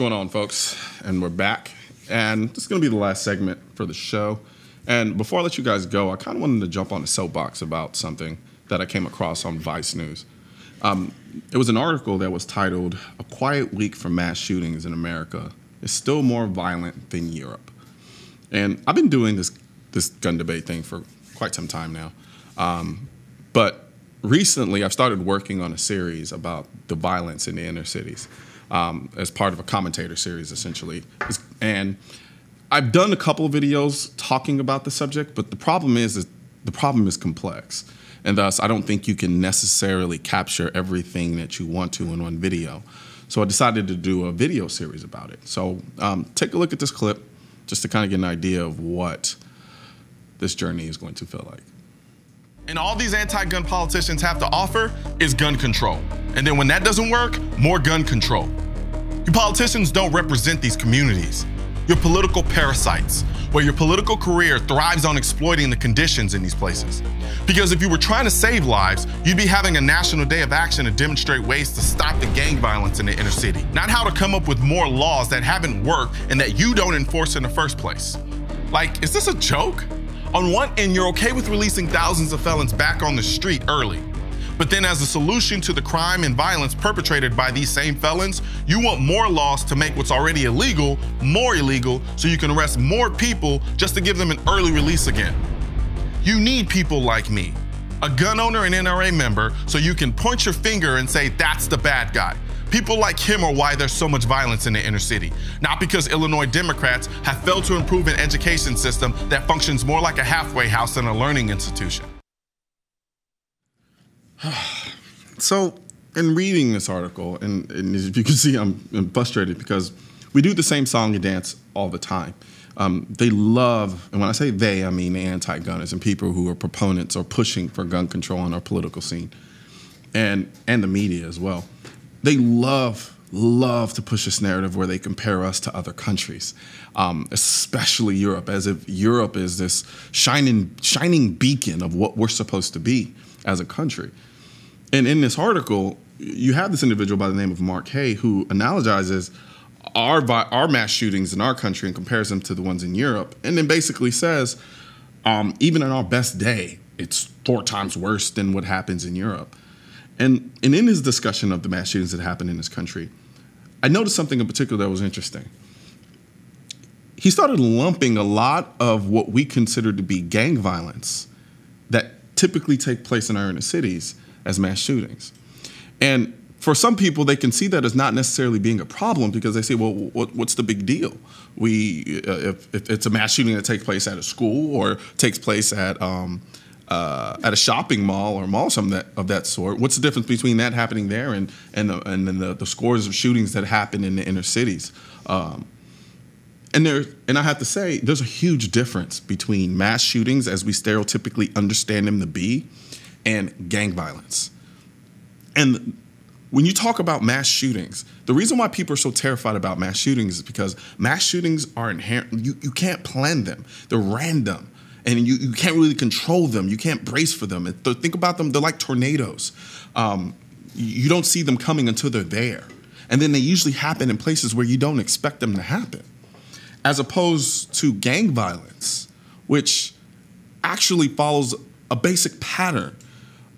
going on, folks? And we're back. And this is going to be the last segment for the show. And before I let you guys go, I kind of wanted to jump on a soapbox about something that I came across on Vice News. Um, it was an article that was titled A Quiet Week for Mass Shootings in America is Still More Violent Than Europe. And I've been doing this, this gun debate thing for quite some time now. Um, but recently, I've started working on a series about the violence in the inner cities um, as part of a commentator series, essentially. And I've done a couple of videos talking about the subject, but the problem is, is the problem is complex. And thus, I don't think you can necessarily capture everything that you want to in one video. So I decided to do a video series about it. So um, take a look at this clip just to kind of get an idea of what this journey is going to feel like. And all these anti gun politicians have to offer is gun control. And then when that doesn't work, more gun control. You politicians don't represent these communities. You're political parasites, where your political career thrives on exploiting the conditions in these places. Because if you were trying to save lives, you'd be having a national day of action to demonstrate ways to stop the gang violence in the inner city, not how to come up with more laws that haven't worked and that you don't enforce in the first place. Like, is this a joke? On one end, you're okay with releasing thousands of felons back on the street early. But then, as a solution to the crime and violence perpetrated by these same felons, you want more laws to make what's already illegal more illegal so you can arrest more people just to give them an early release again. You need people like me, a gun owner and NRA member, so you can point your finger and say, that's the bad guy. People like him are why there's so much violence in the inner city. Not because Illinois Democrats have failed to improve an education system that functions more like a halfway house than a learning institution. so, in reading this article, and, and, as you can see, I'm, I'm, frustrated because we do the same song and dance all the time. Um, they love, and when I say they, I mean anti-gunners and people who are proponents or pushing for gun control on our political scene, and and the media as well they love love to push this narrative where they compare us to other countries, um, especially Europe, as if Europe is this shining shining beacon of what we're supposed to be as a country. And in this article, you have this individual by the name of Mark Hay who analogizes our our mass shootings in our country and compares them to the ones in Europe, and then basically says, um, even in our best day, it's four times worse than what happens in Europe. And, and in his discussion of the mass shootings that happened in this country, I noticed something in particular that was interesting. He started lumping a lot of what we consider to be gang violence that typically take place in our inner cities as mass shootings. And for some people, they can see that as not necessarily being a problem because they say, well, what, what's the big deal? We, uh, if, if, it's a mass shooting that takes place at a school or takes place at um, uh, at a shopping mall or mall something that, of that sort. What's the difference between that happening there and and the, and then the, the scores of shootings that happen in the inner cities? Um, and there, and I have to say, there's a huge difference between mass shootings, as we stereotypically understand them to be, and gang violence. And when you talk about mass shootings, the reason why people are so terrified about mass shootings is because mass shootings are inherent. You, you can't plan them. They're random and you, you can't really control them. You can't brace for them. Think about them, they're like tornadoes. Um, you don't see them coming until they're there. And then they usually happen in places where you don't expect them to happen, as opposed to gang violence, which actually follows a basic pattern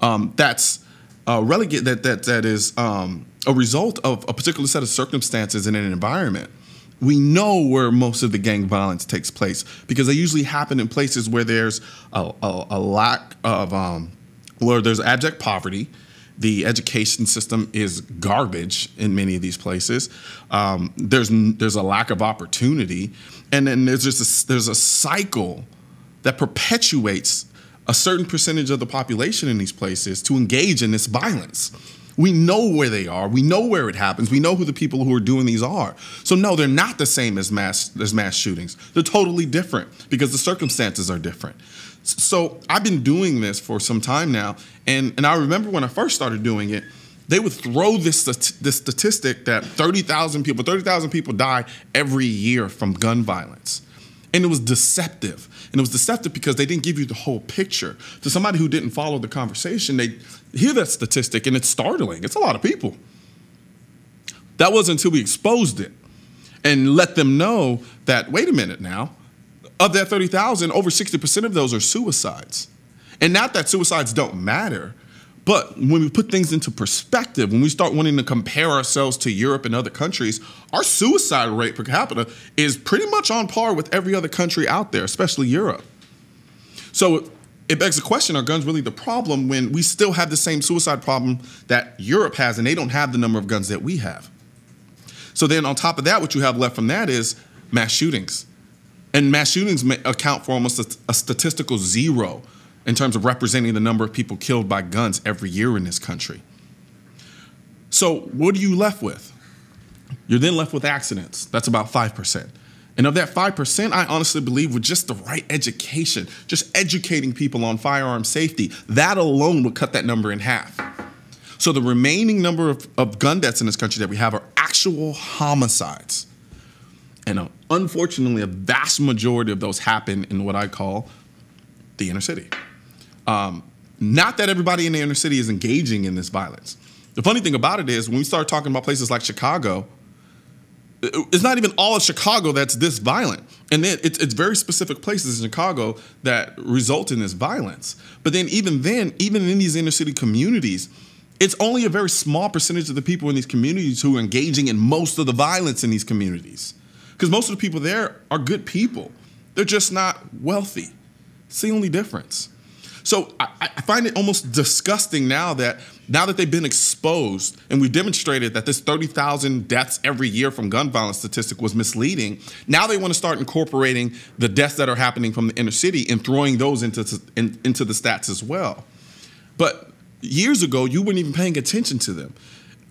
um, that's uh, relegate that that that is um, a result of a particular set of circumstances in an environment we know where most of the gang violence takes place because they usually happen in places where there's a, a, a lack of, um, where there's abject poverty. The education system is garbage in many of these places. Um, there's there's a lack of opportunity, and then there's just a, there's a cycle that perpetuates a certain percentage of the population in these places to engage in this violence. We know where they are. We know where it happens. We know who the people who are doing these are. So no, they're not the same as mass as mass shootings. They're totally different because the circumstances are different. So I've been doing this for some time now, and and I remember when I first started doing it, they would throw this this statistic that 30,000 people, 30,000 people die every year from gun violence. And it was deceptive. And it was deceptive because they didn't give you the whole picture. To somebody who didn't follow the conversation, they hear that statistic and it's startling. It's a lot of people. That wasn't until we exposed it. and let them know that, wait a minute now, of that 30,000, over 60% of those are suicides. And not that suicides don't matter, but when we put things into perspective, when we start wanting to compare ourselves to Europe and other countries, our suicide rate per capita is pretty much on par with every other country out there, especially Europe. So it begs the question are guns really the problem when we still have the same suicide problem that Europe has and they don't have the number of guns that we have? So then, on top of that, what you have left from that is mass shootings. And mass shootings may account for almost a, a statistical zero in terms of representing the number of people killed by guns every year in this country. So, what are you left with? You're then left with accidents. That's about 5%. And of that 5%, I honestly believe with just the right education, just educating people on firearm safety, that alone would cut that number in half. So the remaining number of, of gun deaths in this country that we have are actual homicides. And uh, unfortunately, a vast majority of those happen in what I call the inner city. Um, not that everybody in the inner city is engaging in this violence. The funny thing about it is when we start talking about places like Chicago, it's not even all of Chicago that's this violent. And then it's, it's, very specific places in Chicago that result in this violence. But then even then, even in these inner city communities, it's only a very small percentage of the people in these communities who are engaging in most of the violence in these communities. Because most of the people there are good people. They're just not wealthy. It's the only difference. So I, I, find it almost disgusting now that now that they've been exposed and we demonstrated that this 30,000 deaths every year from gun violence statistic was misleading, now they want to start incorporating the deaths that are happening from the inner city and throwing those into, in, into the stats as well. But years ago, you weren't even paying attention to them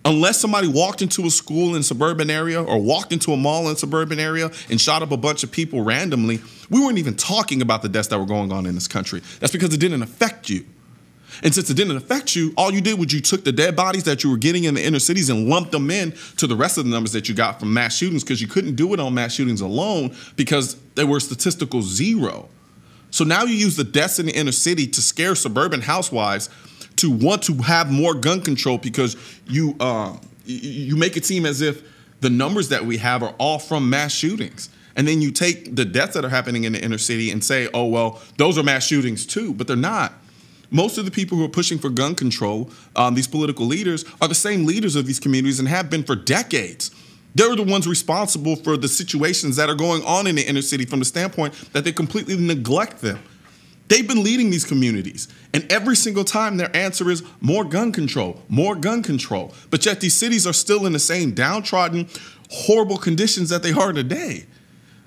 unless somebody walked into a school in a suburban area or walked into a mall in a suburban area and shot up a bunch of people randomly, we weren't even talking about the deaths that were going on in this country. That's because it didn't affect you. And since it didn't affect you, all you did was you took the dead bodies that you were getting in the inner cities and lumped them in to the rest of the numbers that you got from mass shootings because you couldn't do it on mass shootings alone because they were statistical zero. So now you use the deaths in the inner city to scare suburban housewives to want to have more gun control because you uh, you make it seem as if the numbers that we have are all from mass shootings. And then you take the deaths that are happening in the inner city and say, oh, well, those are mass shootings too, but they're not. Most of the people who are pushing for gun control, um, these political leaders, are the same leaders of these communities and have been for decades. They're the ones responsible for the situations that are going on in the inner city from the standpoint that they completely neglect them. They've been leading these communities. And every single time their answer is more gun control, more gun control. But yet these cities are still in the same downtrodden, horrible conditions that they are today.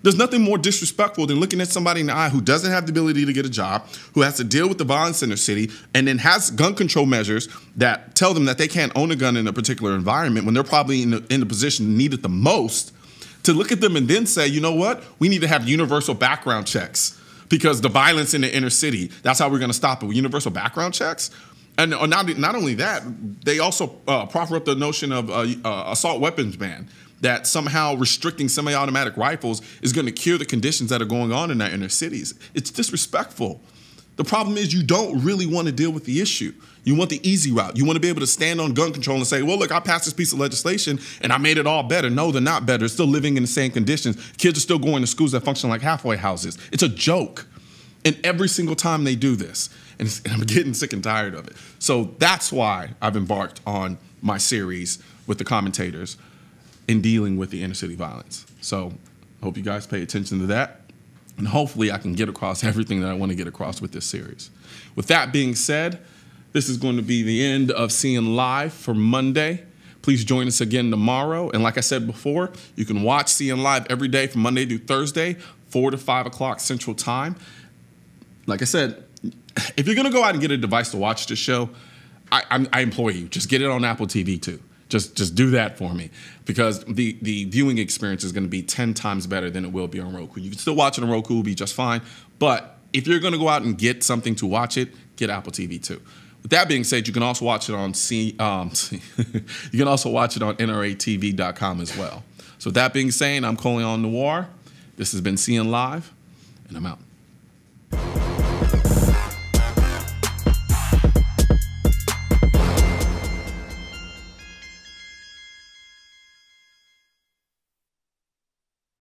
There's nothing more disrespectful than looking at somebody in the eye who doesn't have the ability to get a job, who has to deal with the violence in their city, and then has gun control measures that tell them that they can't own a gun in a particular environment when they're probably in the, in the position to need it the most. To look at them and then say, you know what? We need to have universal background checks because the violence in the inner city, that's how we're going to stop it with universal background checks. And uh, not, not only that, they also uh, proffer up the notion of uh, uh, assault weapons ban that somehow restricting semi-automatic rifles is going to cure the conditions that are going on in our inner cities. It's disrespectful. The problem is you don't really want to deal with the issue. You want the easy route. You want to be able to stand on gun control and say, well, look, I passed this piece of legislation and I made it all better. No, they're not better. They're still living in the same conditions. Kids are still going to schools that function like halfway houses. It's a joke. And every single time they do this, and, and I'm getting sick and tired of it. So that's why I've embarked on my series with the commentators in dealing with the inner city violence. So hope you guys pay attention to that. And hopefully I can get across everything that I want to get across with this series. With that being said, this is going to be the end of CN Live for Monday. Please join us again tomorrow. And like I said before, you can watch CN Live every day from Monday through Thursday, 4 to 5 o'clock Central Time. Like I said, if you're going to go out and get a device to watch the show, I, I, I implore you, just get it on Apple TV too. Just, just do that for me because the, the viewing experience is going to be 10 times better than it will be on Roku. You can still watch it on Roku, will be just fine. But if you're going to go out and get something to watch it, get Apple TV too. With that being said, you can also watch it on C, um, you can also watch it on NRATV.com as well. So with that being said, I'm Colion Noir. This has been CN Live, and I'm out.